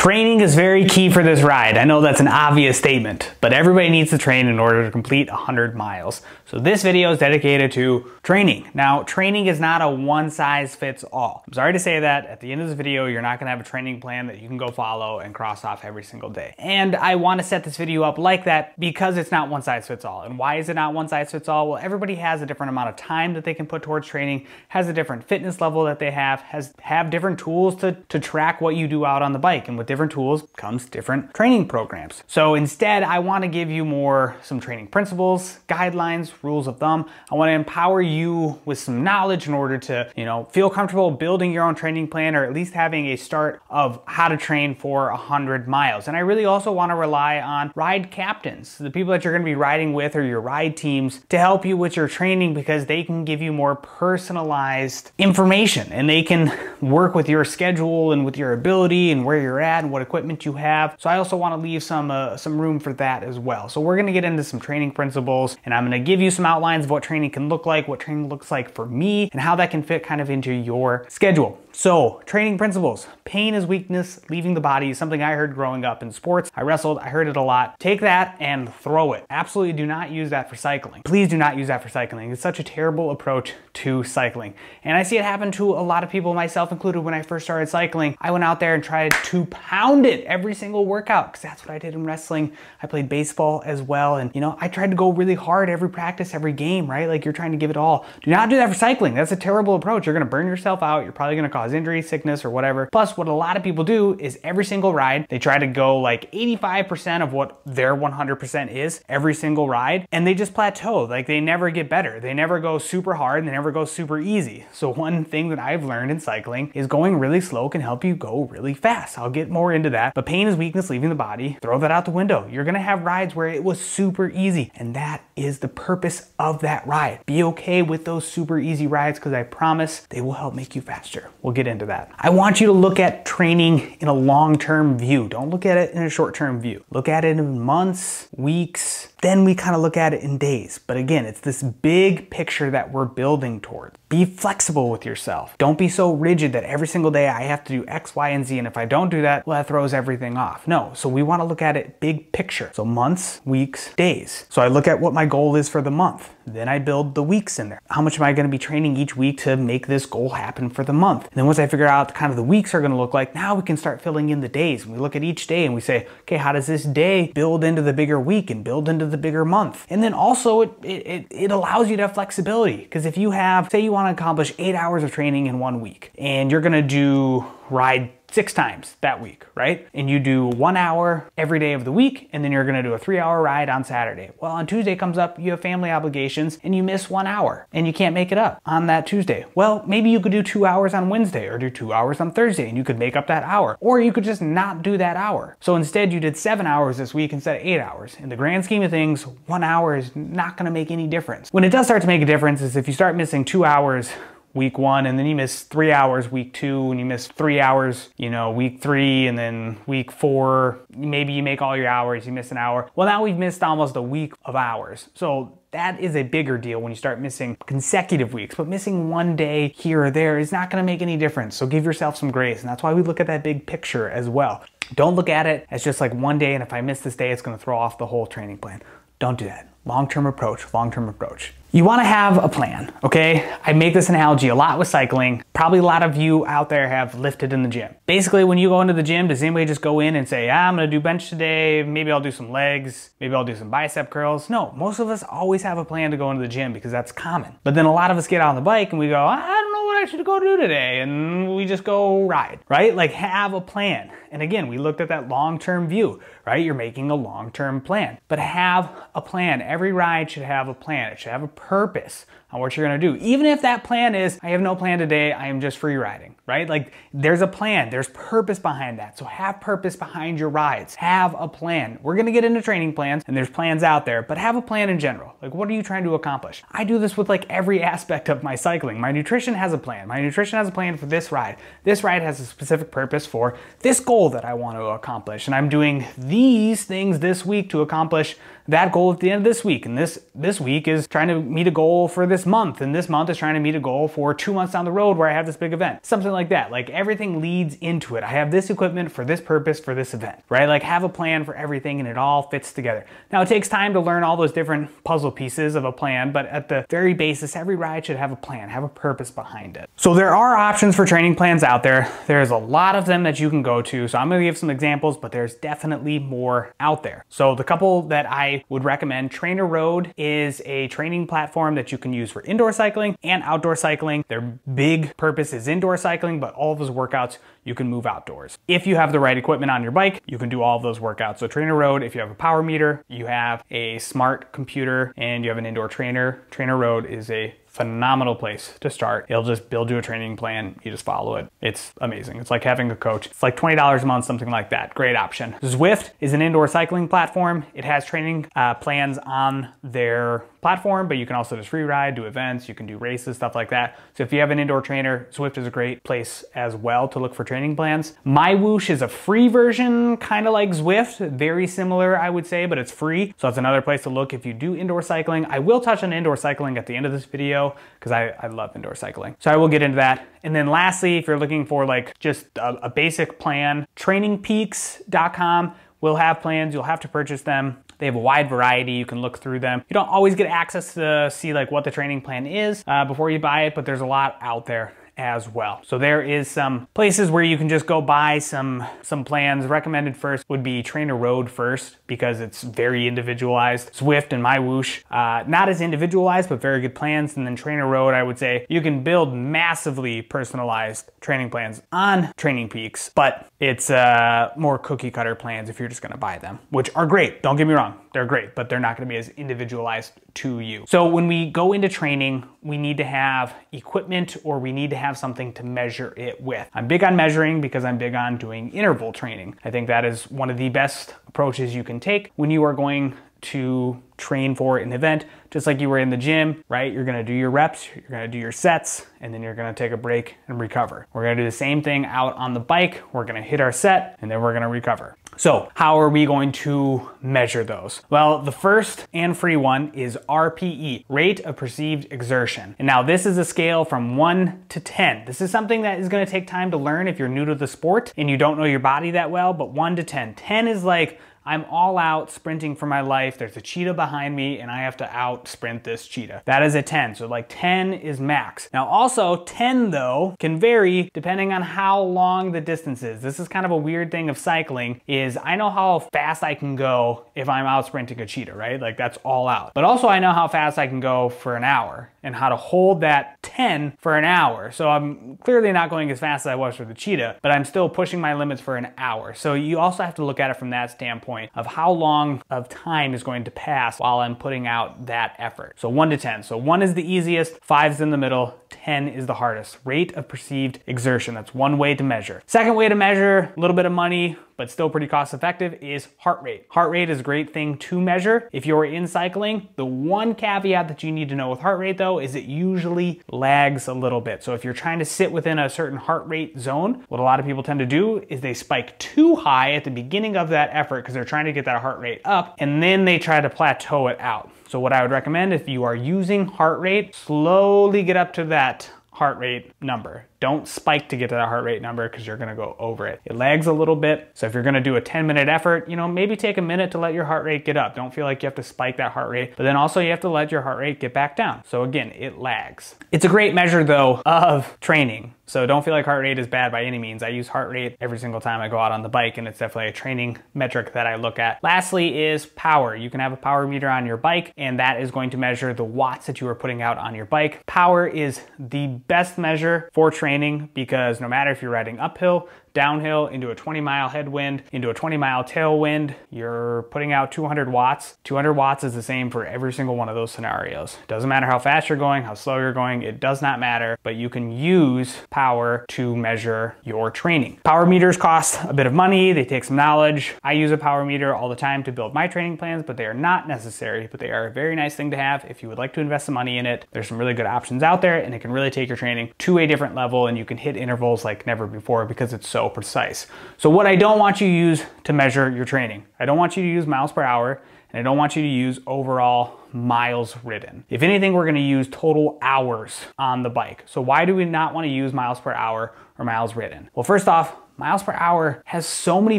Training is very key for this ride. I know that's an obvious statement, but everybody needs to train in order to complete 100 miles. So this video is dedicated to training. Now, training is not a one size fits all. I'm sorry to say that at the end of this video, you're not gonna have a training plan that you can go follow and cross off every single day. And I wanna set this video up like that because it's not one size fits all. And why is it not one size fits all? Well, everybody has a different amount of time that they can put towards training, has a different fitness level that they have, has have different tools to, to track what you do out on the bike. And with different tools comes different training programs. So instead, I wanna give you more some training principles, guidelines, rules of thumb. I wanna empower you with some knowledge in order to, you know, feel comfortable building your own training plan or at least having a start of how to train for 100 miles. And I really also wanna rely on ride captains, the people that you're gonna be riding with or your ride teams to help you with your training because they can give you more personalized information and they can work with your schedule and with your ability and where you're at and what equipment you have. So I also want to leave some uh, some room for that as well. So we're to get into some training principles and I'm going to give you some outlines of what training can look like, what training looks like for me, and how that can fit kind of into your schedule. So, training principles. Pain is weakness, leaving the body, is something I heard growing up in sports. I wrestled, I heard it a lot. Take that and throw it. Absolutely do not use that for cycling. Please do not use that for cycling. It's such a terrible approach to cycling. And I see it happen to a lot of people, myself included, when I first started cycling. I went out there and tried to pound it every single workout because that's what I did in wrestling. I played baseball as well. And, you know, I tried to go really hard every practice, every game, right? Like you're trying to give it all. Do not do that for cycling. That's a terrible approach. You're going to burn yourself out. You're probably going to cause injury, sickness, or whatever. Plus, what a lot of people do is every single ride, they try to go like 85% of what their 100% is every single ride, and they just plateau. Like they never get better. They never go super hard, and they never go super easy. So, one thing that I've learned in cycling is going really slow can help you go really fast. I'll get more into that. But pain is weakness leaving the body. Throw that out the window. You're gonna have rides where it was super easy, and that is the purpose of that ride. Be okay with those super easy rides because I promise they will help make you faster. We'll get into that. I want you to look at training in a long-term view. Don't look at it in a short-term view. Look at it in months, weeks, then we kind of look at it in days. But again, it's this big picture that we're building toward. Be flexible with yourself. Don't be so rigid that every single day I have to do X, Y, and Z. And if I don't do that, well, that throws everything off. No. So we want to look at it big picture. So months, weeks, days. So I look at what my goal is for the month. Then I build the weeks in there. How much am I going to be training each week to make this goal happen for the month? And then once I figure out kind of the weeks are going to look like, now we can start filling in the days. We look at each day and we say, okay, how does this day build into the bigger week and build into the bigger month? And then also it, it, it allows you to have flexibility. Because if you have, say you want to accomplish eight hours of training in one week and you're going to do ride six times that week, right? And you do one hour every day of the week, and then you're gonna do a three hour ride on Saturday. Well, on Tuesday comes up, you have family obligations, and you miss one hour, and you can't make it up on that Tuesday. Well, maybe you could do two hours on Wednesday, or do two hours on Thursday, and you could make up that hour. Or you could just not do that hour. So instead, you did seven hours this week instead of eight hours. In the grand scheme of things, one hour is not gonna make any difference. When it does start to make a difference is if you start missing two hours week one, and then you miss three hours week two, and you miss three hours, you know, week three, and then week four, maybe you make all your hours, you miss an hour. Well, now we've missed almost a week of hours. So that is a bigger deal when you start missing consecutive weeks, but missing one day here or there is not gonna make any difference. So give yourself some grace. And that's why we look at that big picture as well. Don't look at it as just like one day, and if I miss this day, it's gonna throw off the whole training plan. Don't do that. Long-term approach, long-term approach. You wanna have a plan, okay? I make this analogy a lot with cycling. Probably a lot of you out there have lifted in the gym. Basically, when you go into the gym, does anybody just go in and say, ah, I'm gonna do bench today, maybe I'll do some legs, maybe I'll do some bicep curls? No, most of us always have a plan to go into the gym because that's common. But then a lot of us get on the bike and we go, I don't know I should go do today, and we just go ride, right? Like have a plan. And again, we looked at that long-term view, right? You're making a long-term plan, but have a plan. Every ride should have a plan. It should have a purpose on what you're gonna do. Even if that plan is, I have no plan today, I am just free riding, right? Like there's a plan, there's purpose behind that. So have purpose behind your rides. Have a plan. We're gonna get into training plans and there's plans out there, but have a plan in general. Like what are you trying to accomplish? I do this with like every aspect of my cycling. My nutrition has a plan. My nutrition has a plan for this ride. This ride has a specific purpose for this goal that I want to accomplish. And I'm doing these things this week to accomplish that goal at the end of this week. And this, this week is trying to meet a goal for this month, and this month is trying to meet a goal for two months down the road where I have this big event. Something like that. Like everything leads into it. I have this equipment for this purpose for this event, right? Like have a plan for everything and it all fits together. Now it takes time to learn all those different puzzle pieces of a plan, but at the very basis, every ride should have a plan, have a purpose behind it. So there are options for training plans out there. There's a lot of them that you can go to. So I'm gonna give some examples, but there's definitely more out there. So the couple that I would recommend, TrainerRoad is a training platform that you can use for indoor cycling and outdoor cycling. Their big purpose is indoor cycling, but all of those workouts you can move outdoors. If you have the right equipment on your bike, you can do all of those workouts. So TrainerRoad, if you have a power meter, you have a smart computer, and you have an indoor trainer, TrainerRoad is a phenomenal place to start. It'll just build you a training plan. You just follow it. It's amazing. It's like having a coach. It's like $20 a month, something like that. Great option. Zwift is an indoor cycling platform. It has training uh, plans on their platform, but you can also just free ride, do events, you can do races, stuff like that. So if you have an indoor trainer, Zwift is a great place as well to look for training plans. MyWhoosh is a free version, kind of like Zwift, very similar, I would say, but it's free. So that's another place to look if you do indoor cycling. I will touch on indoor cycling at the end of this video because I, I love indoor cycling. So I will get into that. And then lastly, if you're looking for like just a, a basic plan, trainingpeaks.com will have plans. You'll have to purchase them. They have a wide variety. You can look through them. You don't always get access to see like what the training plan is uh, before you buy it, but there's a lot out there as well. So there is some places where you can just go buy some some plans. Recommended first would be Trainer Road first because it's very individualized. Zwift and MyWhoosh, uh, not as individualized, but very good plans. And then Trainer Road, I would say you can build massively personalized training plans on Training Peaks, but it's uh, more cookie cutter plans if you're just gonna buy them, which are great. Don't get me wrong, they're great, but they're not gonna be as individualized to you. So when we go into training, we need to have equipment or we need to have something to measure it with. I'm big on measuring because I'm big on doing interval training. I think that is one of the best approaches you can take when you are going to train for an event, just like you were in the gym, right? You're gonna do your reps, you're gonna do your sets, and then you're gonna take a break and recover. We're gonna do the same thing out on the bike. We're gonna hit our set, and then we're gonna recover. So how are we going to measure those? Well, the first and free one is RPE, rate of perceived exertion. And now this is a scale from one to 10. This is something that is gonna take time to learn if you're new to the sport and you don't know your body that well, but one to 10. 10 is like, I'm all out sprinting for my life. There's a cheetah behind me and I have to out sprint this cheetah. That is a 10. So like 10 is max. Now also 10 though can vary depending on how long the distance is. This is kind of a weird thing of cycling is I know how fast I can go if I'm out sprinting a cheetah, right? Like that's all out. But also I know how fast I can go for an hour and how to hold that 10 for an hour. So I'm clearly not going as fast as I was for the cheetah, but I'm still pushing my limits for an hour. So you also have to look at it from that standpoint point of how long of time is going to pass while I'm putting out that effort. So 1 to 10. So 1 is the easiest, 5 is in the middle, 10 is the hardest. Rate of perceived exertion. That's one way to measure. Second way to measure, a little bit of money, but still pretty cost effective is heart rate. Heart rate is a great thing to measure. If you're in cycling, the one caveat that you need to know with heart rate though is it usually lags a little bit. So if you're trying to sit within a certain heart rate zone, what a lot of people tend to do is they spike too high at the beginning of that effort because they're trying to get that heart rate up and then they try to plateau it out. So what I would recommend if you are using heart rate, slowly get up to that heart rate number. Don't spike to get to that heart rate number because you're gonna go over it. It lags a little bit. So if you're gonna do a 10 minute effort, you know, maybe take a minute to let your heart rate get up. Don't feel like you have to spike that heart rate, but then also you have to let your heart rate get back down. So again, it lags. It's a great measure though of training. So don't feel like heart rate is bad by any means. I use heart rate every single time I go out on the bike and it's definitely a training metric that I look at. Lastly is power. You can have a power meter on your bike and that is going to measure the watts that you are putting out on your bike. Power is the best measure for training because no matter if you're riding uphill, downhill into a 20 mile headwind, into a 20 mile tailwind, you're putting out 200 watts. 200 watts is the same for every single one of those scenarios. Doesn't matter how fast you're going, how slow you're going, it does not matter, but you can use power to measure your training. Power meters cost a bit of money, they take some knowledge. I use a power meter all the time to build my training plans, but they are not necessary, but they are a very nice thing to have if you would like to invest some money in it. There's some really good options out there and it can really take your training to a different level and you can hit intervals like never before because it's so so precise. So what I don't want you to use to measure your training, I don't want you to use miles per hour and I don't want you to use overall miles ridden. If anything, we're gonna use total hours on the bike. So why do we not wanna use miles per hour or miles ridden? Well, first off, miles per hour has so many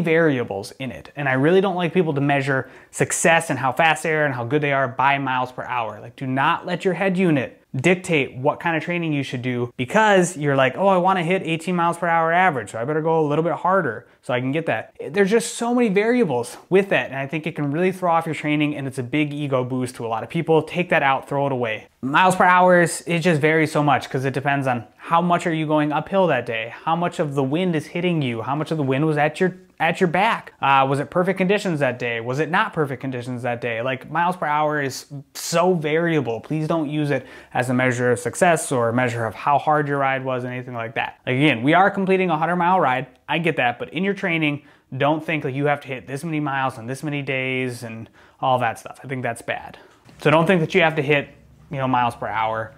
variables in it. And I really don't like people to measure success and how fast they are and how good they are by miles per hour. Like do not let your head unit dictate what kind of training you should do because you're like, oh, I want to hit 18 miles per hour average, so I better go a little bit harder so I can get that. There's just so many variables with that, and I think it can really throw off your training, and it's a big ego boost to a lot of people. Take that out, throw it away. Miles per hour, is, it just varies so much because it depends on how much are you going uphill that day, how much of the wind is hitting you, how much of the wind was at your at your back. Uh, was it perfect conditions that day? Was it not perfect conditions that day? Like miles per hour is so variable. Please don't use it as a measure of success or a measure of how hard your ride was, or anything like that. Like again, we are completing a 100 mile ride. I get that, but in your training, don't think like you have to hit this many miles on this many days and all that stuff. I think that's bad. So don't think that you have to hit, you know, miles per hour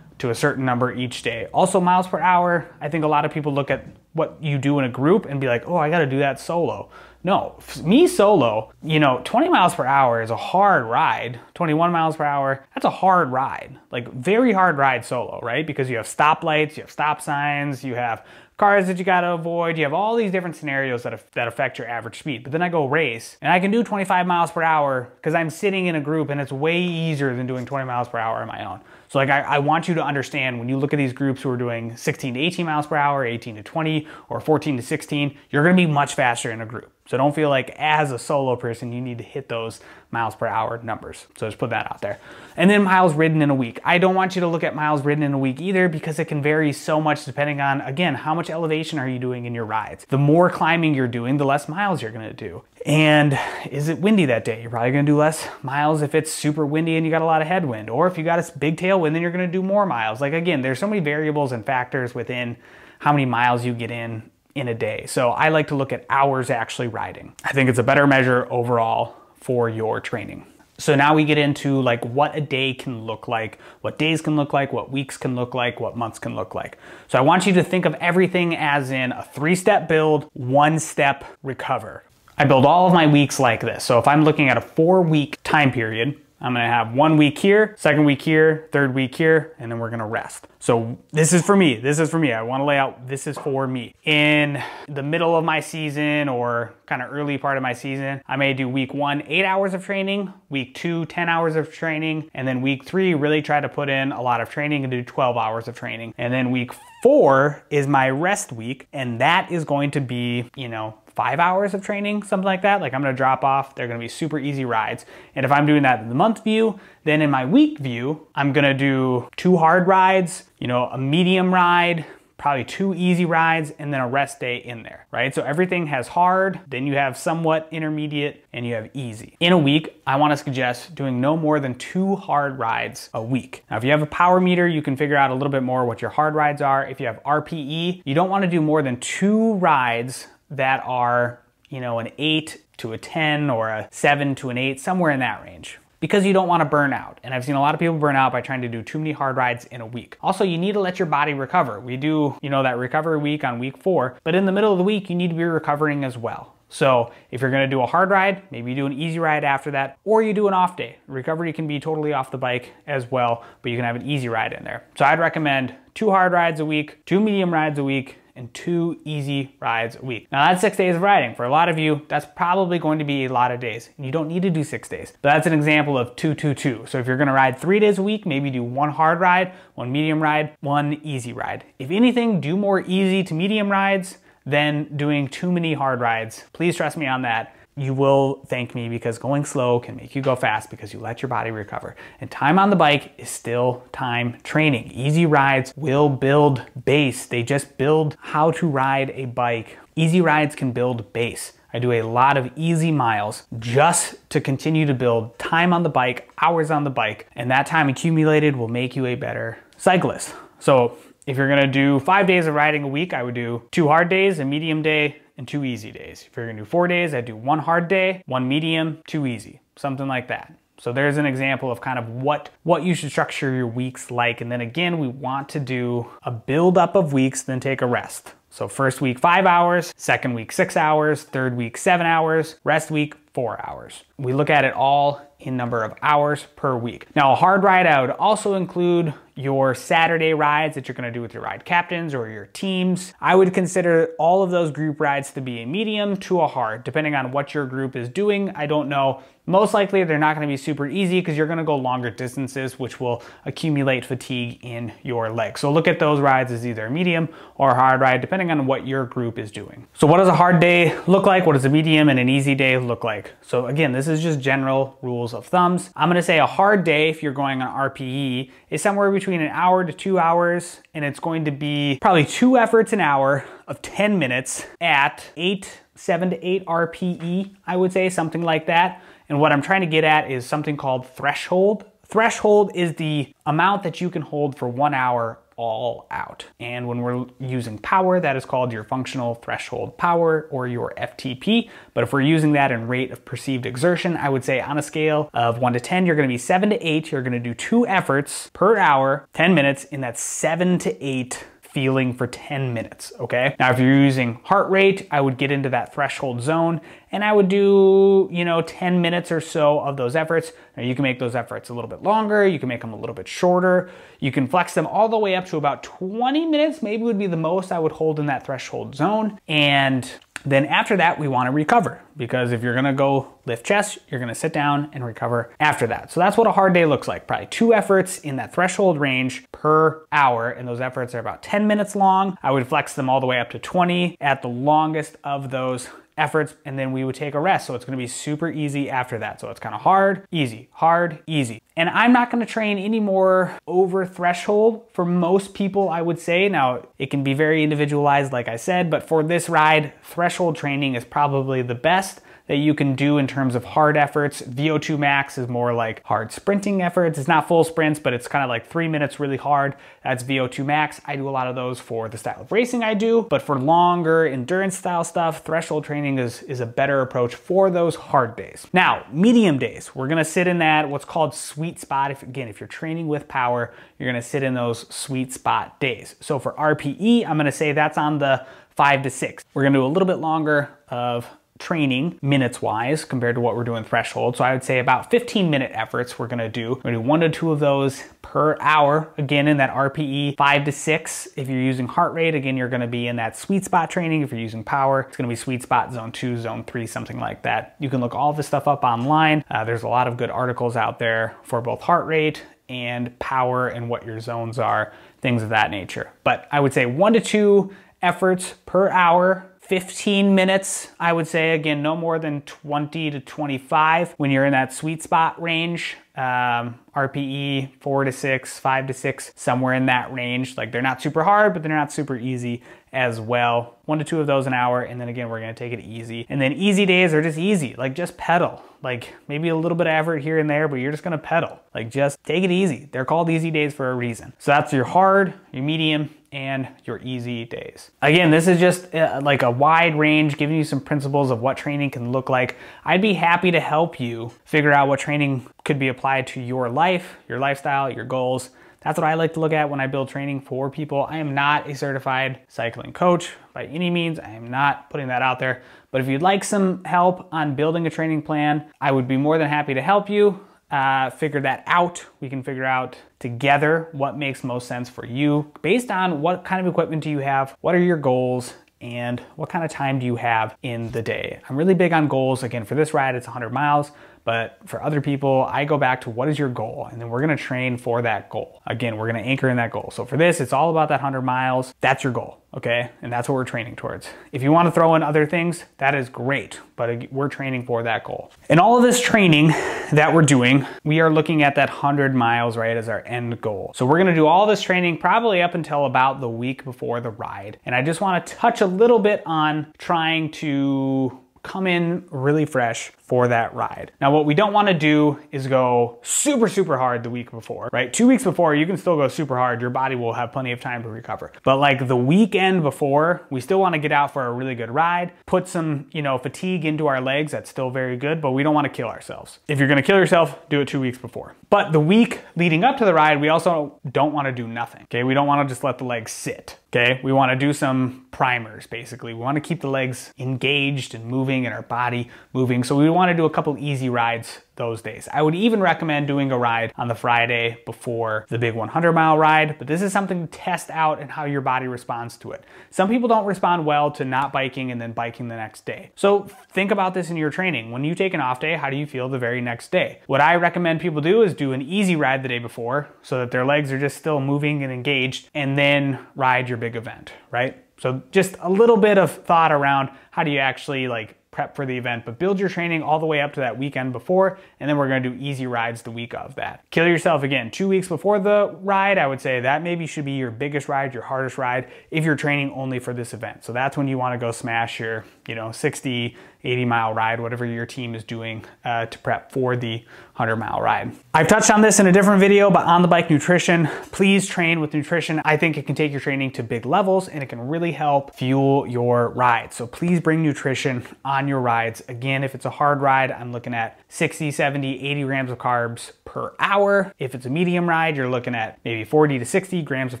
to a certain number each day. Also miles per hour, I think a lot of people look at what you do in a group and be like, oh, I got to do that solo. No, me solo, you know, 20 miles per hour is a hard ride. 21 miles per hour, that's a hard ride. Like very hard ride solo, right? Because you have stoplights, you have stop signs, you have cars that you got to avoid. You have all these different scenarios that, that affect your average speed. But then I go race and I can do 25 miles per hour because I'm sitting in a group and it's way easier than doing 20 miles per hour on my own. So like I, I, want you to understand when you look at these groups who are doing 16 to 18 miles per hour, 18 to 20, or 14 to 16, you're gonna be much faster in a group. So don't feel like as a solo person, you need to hit those miles per hour numbers. So just put that out there. And then miles ridden in a week. I don't want you to look at miles ridden in a week either because it can vary so much depending on, again, how much elevation are you doing in your rides. The more climbing you're doing, the less miles you're gonna do. And is it windy that day? You're probably gonna do less miles if it's super windy and you got a lot of headwind. Or if you got a big tailwind, then you're gonna do more miles. Like again, there's so many variables and factors within how many miles you get in in a day. So I like to look at hours actually riding. I think it's a better measure overall for your training. So now we get into like what a day can look like, what days can look like, what weeks can look like, what months can look like. So I want you to think of everything as in a three-step build, one-step recover. I build all of my weeks like this. So if I'm looking at a four week time period, I'm gonna have one week here, second week here, third week here, and then we're gonna rest. So this is for me, this is for me. I wanna lay out, this is for me. In the middle of my season or kind of early part of my season, I may do week one, eight hours of training, week two, 10 hours of training, and then week three, really try to put in a lot of training and do 12 hours of training. And then week four is my rest week, and that is going to be, you know, five hours of training, something like that. Like I'm gonna drop off, they're gonna be super easy rides. And if I'm doing that in the month view, then in my week view, I'm gonna do two hard rides, you know, a medium ride, probably two easy rides and then a rest day in there, right? So everything has hard, then you have somewhat intermediate, and you have easy. In a week, I wanna suggest doing no more than two hard rides a week. Now, if you have a power meter, you can figure out a little bit more what your hard rides are. If you have RPE, you don't wanna do more than two rides that are, you know, an 8 to a 10 or a 7 to an 8, somewhere in that range. Because you don't want to burn out. And I've seen a lot of people burn out by trying to do too many hard rides in a week. Also, you need to let your body recover. We do, you know, that recovery week on week four, but in the middle of the week, you need to be recovering as well. So if you're gonna do a hard ride, maybe you do an easy ride after that, or you do an off day. Recovery can be totally off the bike as well, but you can have an easy ride in there. So I'd recommend two hard rides a week, two medium rides a week, and two easy rides a week. Now that's six days of riding. For a lot of you, that's probably going to be a lot of days. And you don't need to do six days. But that's an example of two, two, two. So if you're gonna ride three days a week, maybe do one hard ride, one medium ride, one easy ride. If anything, do more easy to medium rides than doing too many hard rides. Please trust me on that you will thank me because going slow can make you go fast because you let your body recover. And time on the bike is still time training. Easy rides will build base. They just build how to ride a bike. Easy rides can build base. I do a lot of easy miles just to continue to build time on the bike, hours on the bike, and that time accumulated will make you a better cyclist. So if you're gonna do five days of riding a week, I would do two hard days, a medium day, and two easy days. If you're gonna do four days, I'd do one hard day, one medium, two easy, something like that. So there's an example of kind of what, what you should structure your weeks like. And then again, we want to do a build up of weeks, then take a rest. So first week, five hours, second week, six hours, third week, seven hours, rest week, four hours. We look at it all in number of hours per week. Now, a hard ride, I would also include your Saturday rides that you're gonna do with your ride captains or your teams. I would consider all of those group rides to be a medium to a hard, depending on what your group is doing. I don't know most likely they're not gonna be super easy because you're gonna go longer distances, which will accumulate fatigue in your legs. So look at those rides as either a medium or a hard ride, depending on what your group is doing. So what does a hard day look like? What does a medium and an easy day look like? So again, this is just general rules of thumbs. I'm gonna say a hard day, if you're going on RPE, is somewhere between an hour to two hours, and it's going to be probably two efforts an hour of 10 minutes at eight, seven to eight RPE, I would say, something like that. And what I'm trying to get at is something called threshold. Threshold is the amount that you can hold for one hour all out. And when we're using power, that is called your functional threshold power or your FTP. But if we're using that in rate of perceived exertion, I would say on a scale of one to 10, you're gonna be seven to eight. You're gonna do two efforts per hour, 10 minutes in that seven to eight feeling for 10 minutes, okay? Now, if you're using heart rate, I would get into that threshold zone and I would do, you know, 10 minutes or so of those efforts. Now, you can make those efforts a little bit longer, you can make them a little bit shorter, you can flex them all the way up to about 20 minutes, maybe would be the most I would hold in that threshold zone. And then after that, we wanna recover because if you're gonna go lift chest, you're gonna sit down and recover after that. So that's what a hard day looks like. Probably two efforts in that threshold range per hour, and those efforts are about 10 minutes long. I would flex them all the way up to 20 at the longest of those efforts and then we would take a rest. So it's gonna be super easy after that. So it's kind of hard, easy, hard, easy. And I'm not gonna train any more over threshold for most people, I would say. Now, it can be very individualized, like I said, but for this ride, threshold training is probably the best that you can do in terms of hard efforts. VO2 max is more like hard sprinting efforts. It's not full sprints, but it's kind of like three minutes really hard. That's VO2 max. I do a lot of those for the style of racing I do, but for longer endurance style stuff, threshold training is, is a better approach for those hard days. Now, medium days, we're gonna sit in that what's called sweet spot. If Again, if you're training with power, you're gonna sit in those sweet spot days. So for RPE, I'm gonna say that's on the five to six. We're gonna do a little bit longer of training minutes wise compared to what we're doing threshold. So I would say about 15 minute efforts we're gonna do. We're gonna do one to two of those per hour. Again, in that RPE five to six. If you're using heart rate, again, you're gonna be in that sweet spot training. If you're using power, it's gonna be sweet spot zone two, zone three, something like that. You can look all this stuff up online. Uh, there's a lot of good articles out there for both heart rate and power and what your zones are, things of that nature. But I would say one to two efforts per hour 15 minutes, I would say, again, no more than 20 to 25 when you're in that sweet spot range. Um, RPE four to six, five to six, somewhere in that range. Like they're not super hard, but they're not super easy as well. One to two of those an hour. And then again, we're gonna take it easy. And then easy days are just easy, like just pedal. Like maybe a little bit of effort here and there, but you're just gonna pedal. Like just take it easy. They're called easy days for a reason. So that's your hard, your medium, and your easy days. Again, this is just uh, like a wide range, giving you some principles of what training can look like. I'd be happy to help you figure out what training could be applied to your life, your lifestyle, your goals. That's what I like to look at when I build training for people. I am not a certified cycling coach by any means. I am not putting that out there. But if you'd like some help on building a training plan, I would be more than happy to help you uh, figure that out. We can figure out together what makes most sense for you based on what kind of equipment do you have, what are your goals, and what kind of time do you have in the day. I'm really big on goals. Again, for this ride, it's 100 miles. But for other people, I go back to what is your goal? And then we're gonna train for that goal. Again, we're gonna anchor in that goal. So for this, it's all about that 100 miles. That's your goal, okay? And that's what we're training towards. If you wanna throw in other things, that is great, but we're training for that goal. And all of this training that we're doing, we are looking at that 100 miles, right, as our end goal. So we're gonna do all this training probably up until about the week before the ride. And I just wanna touch a little bit on trying to come in really fresh for that ride. Now, what we don't wanna do is go super, super hard the week before, right? Two weeks before, you can still go super hard. Your body will have plenty of time to recover. But like the weekend before, we still wanna get out for a really good ride, put some, you know, fatigue into our legs. That's still very good, but we don't wanna kill ourselves. If you're gonna kill yourself, do it two weeks before. But the week leading up to the ride, we also don't wanna do nothing, okay? We don't wanna just let the legs sit, okay? We wanna do some primers, basically. We wanna keep the legs engaged and moving and our body moving. So we want to do a couple easy rides those days. I would even recommend doing a ride on the Friday before the big 100 mile ride, but this is something to test out and how your body responds to it. Some people don't respond well to not biking and then biking the next day. So think about this in your training. When you take an off day, how do you feel the very next day? What I recommend people do is do an easy ride the day before so that their legs are just still moving and engaged and then ride your big event, right? So just a little bit of thought around how do you actually like prep for the event, but build your training all the way up to that weekend before, and then we're gonna do easy rides the week of that. Kill yourself again, two weeks before the ride, I would say that maybe should be your biggest ride, your hardest ride, if you're training only for this event. So that's when you wanna go smash your, you know, 60, 80 mile ride, whatever your team is doing uh, to prep for the 100 mile ride. I've touched on this in a different video, but on the bike nutrition, please train with nutrition. I think it can take your training to big levels and it can really help fuel your ride. So please bring nutrition on your rides. Again, if it's a hard ride, I'm looking at 60, 70, 80 grams of carbs per hour. If it's a medium ride, you're looking at maybe 40 to 60 grams of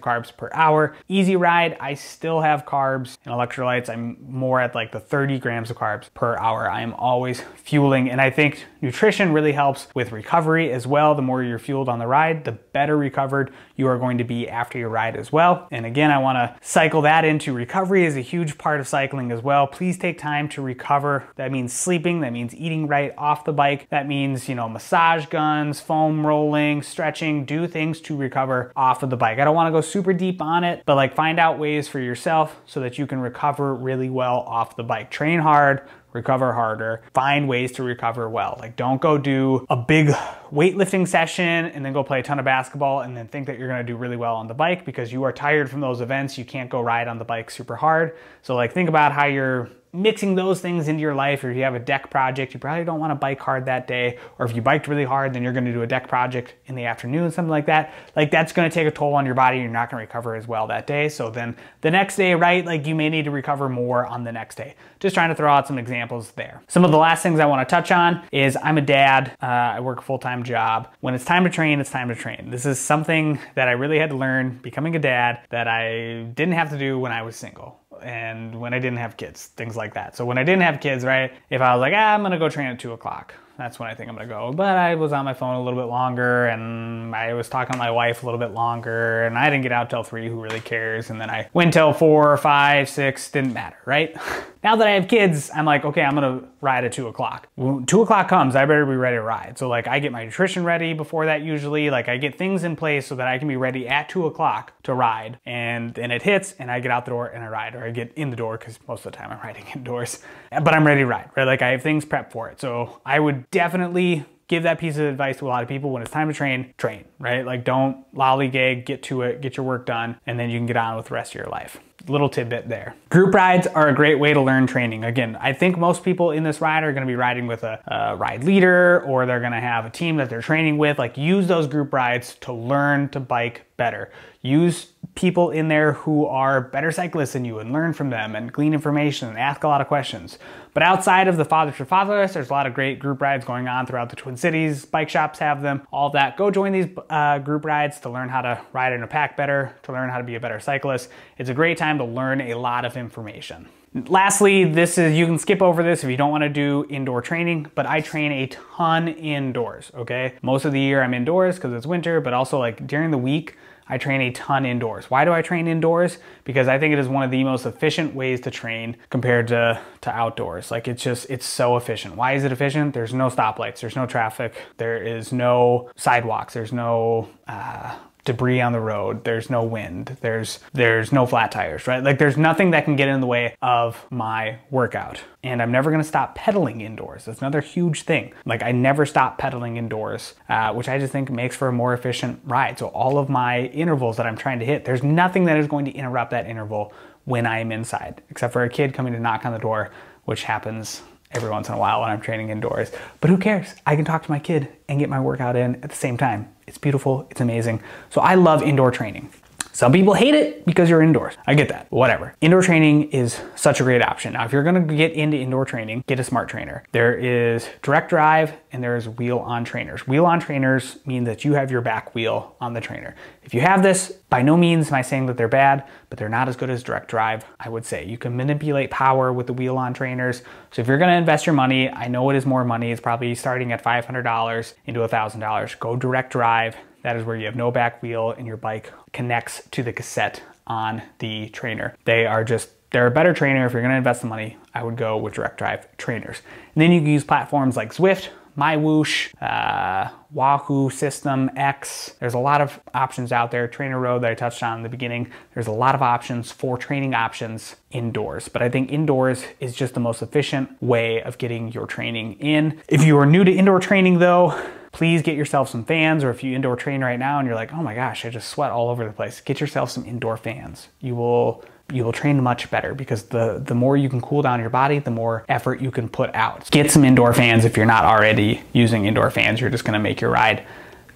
carbs per hour. Easy ride, I still have carbs and electrolytes. I'm more at like the 30 grams of carbs per per hour. I am always fueling, and I think nutrition really helps with recovery as well. The more you're fueled on the ride, the better recovered you are going to be after your ride as well. And again, I wanna cycle that into recovery is a huge part of cycling as well. Please take time to recover. That means sleeping, that means eating right off the bike. That means, you know, massage guns, foam rolling, stretching, do things to recover off of the bike. I don't wanna go super deep on it, but like find out ways for yourself so that you can recover really well off the bike. Train hard, recover harder, find ways to recover well. Like don't go do a big weightlifting session and then go play a ton of basketball and then think that you're gonna do really well on the bike because you are tired from those events. You can't go ride on the bike super hard. So like think about how you're mixing those things into your life, or if you have a deck project, you probably don't want to bike hard that day. Or if you biked really hard, then you're going to do a deck project in the afternoon, something like that. Like that's going to take a toll on your body. You're not going to recover as well that day. So then the next day, right, like you may need to recover more on the next day. Just trying to throw out some examples there. Some of the last things I want to touch on is I'm a dad. Uh, I work a full time job. When it's time to train, it's time to train. This is something that I really had to learn becoming a dad that I didn't have to do when I was single and when I didn't have kids, things like that. So when I didn't have kids, right, if I was like, ah, I'm gonna go train at two o'clock, that's when I think I'm gonna go. But I was on my phone a little bit longer and I was talking to my wife a little bit longer and I didn't get out till three, who really cares? And then I went till four, five, six, didn't matter, right? now that I have kids, I'm like, okay, I'm gonna ride at two o'clock. When two o'clock comes, I better be ready to ride. So like I get my nutrition ready before that usually, like I get things in place so that I can be ready at two o'clock to ride. And then it hits and I get out the door and I ride or I get in the door because most of the time I'm riding indoors, but I'm ready to ride, right? Like I have things prepped for it. So I would definitely give that piece of advice to a lot of people when it's time to train train right like don't lollygag get to it get your work done and then you can get on with the rest of your life little tidbit there. Group rides are a great way to learn training. Again, I think most people in this ride are gonna be riding with a, a, ride leader or they're gonna have a team that they're training with. Like use those group rides to learn to bike better. Use people in there who are better cyclists than you and learn from them and glean information and ask a lot of questions. But outside of the Fathers to fatherless, there's a lot of great group rides going on throughout the Twin Cities. Bike shops have them, all that. Go join these uh, group rides to learn how to ride in a pack better, to learn how to be a better cyclist. It's a great time to learn a lot of information. Lastly, this is you can skip over this if you don't want to do indoor training, but I train a ton indoors, okay? Most of the year I'm indoors because it's winter, but also like during the week, I train a ton indoors. Why do I train indoors? Because I think it is one of the most efficient ways to train compared to, to outdoors. Like it's just, it's so efficient. Why is it efficient? There's no stoplights, there's no traffic, there is no sidewalks, there's no, uh, debris on the road there's no wind there's there's no flat tires right? Like there's nothing that can get in the way of my workout. And i'm never to stop pedaling indoors. That's another huge thing. Like i never stop pedaling indoors uh, which i just think makes for a more efficient ride. So all of my intervals that i'm trying to hit there's nothing that is going to interrupt that interval when i am inside except for a kid coming to knock on the door which happens every once in a while when I'm training indoors. But who cares? I can talk to my kid and get my workout in at the same time. It's beautiful, it's amazing. So I love indoor training. Some people hate it because you're indoors. I get that. Whatever. Indoor training is such a great option. Now, if you're gonna get into indoor training, get a smart trainer. There is direct drive and there is wheel on trainers. Wheel on trainers mean that you have your back wheel on the trainer. If you have this, by no means am I saying that they're bad, but they're not as good as direct drive, I would say. You can manipulate power with the wheel on trainers. So if you're gonna invest your money, I know it is more money. It's probably starting at $500 into $1,000. Go direct drive that is where you have no back wheel and your bike connects to the cassette on the trainer. They are just, they're a better trainer. If you're gonna invest the money, I would go with direct drive trainers. And then you can use platforms like Zwift, MyWhoosh, uh, Wahoo System X. There's a lot of options out there. Trainer Road that I touched on in the beginning. There's a lot of options for training options indoors, but I think indoors is just the most efficient way of getting your training in. If you are new to indoor training though, please get yourself some fans or if you indoor train right now and you're like, oh my gosh, I just sweat all over the place, get yourself some indoor fans. You will you will train much better because the, the more you can cool down your body, the more effort you can put out. Get some indoor fans if you're not already using indoor fans. You're just gonna make your ride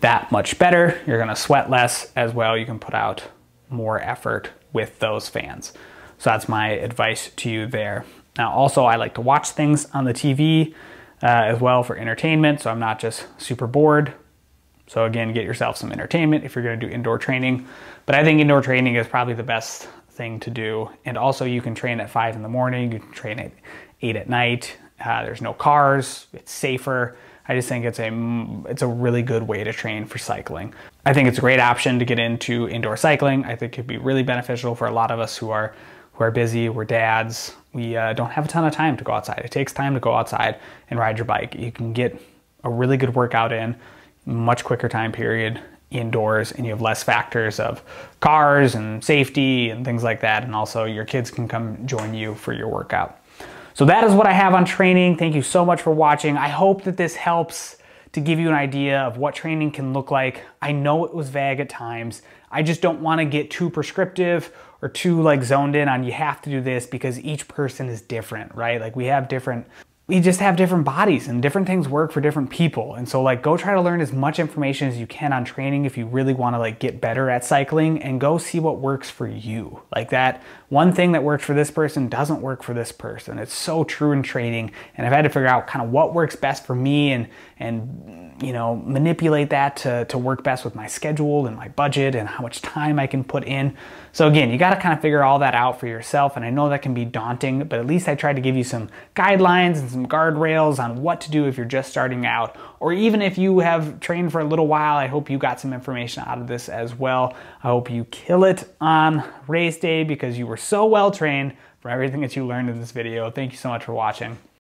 that much better. You're gonna sweat less as well. You can put out more effort with those fans. So that's my advice to you there. Now also I like to watch things on the TV uh, as well for entertainment. So I'm not just super bored. So again, get yourself some entertainment if you're gonna do indoor training. But I think indoor training is probably the best thing to do. And also you can train at five in the morning, you can train at eight at night. Uh, there's no cars, it's safer. I just think it's a it's a really good way to train for cycling. I think it's a great option to get into indoor cycling. I think it could be really beneficial for a lot of us who are who are busy, we're dads, we uh, don't have a ton of time to go outside. It takes time to go outside and ride your bike. You can get a really good workout in, much quicker time period indoors, and you have less factors of cars and safety and things like that. And also, your kids can come join you for your workout. So, that is what I have on training. Thank you so much for watching. I hope that this helps to give you an idea of what training can look like. I know it was vague at times. I just don't want to get too prescriptive or too like zoned in on you have to do this because each person is different, right? Like we have different we just have different bodies and different things work for different people. And so like go try to learn as much information as you can on training if you really want to like get better at cycling and go see what works for you. Like that one thing that works for this person doesn't work for this person. It's so true in training. And I've had to figure out kind of what works best for me and and you know manipulate that to, to work best with my schedule and my budget and how much time I can put in. So again, you got to kind of figure all that out for yourself. And I know that can be daunting, but at least I tried to give you some guidelines and some guardrails on what to do if you're just starting out, or even if you have trained for a little while. I hope you got some information out of this as well. I hope you kill it on race day because you were so well trained for everything that you learned in this video. Thank you so much for watching.